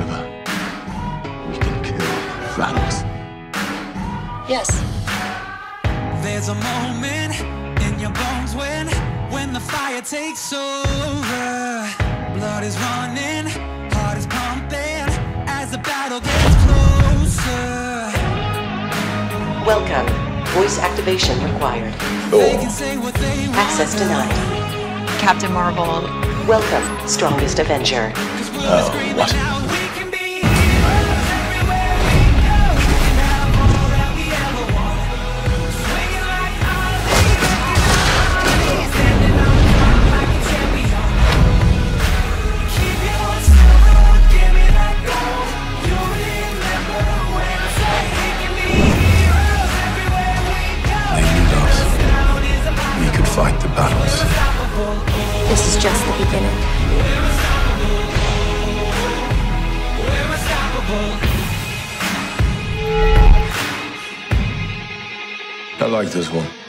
together, we can kill Thanos. Yes. There's a moment in your bones when when the fire takes over. Blood is running, heart is pumping as the battle gets closer. Welcome. Voice activation required. They can say what they want. Access denied. Captain Marvel. Welcome, strongest Avenger. Oh, what? This is just the beginning. I like this one.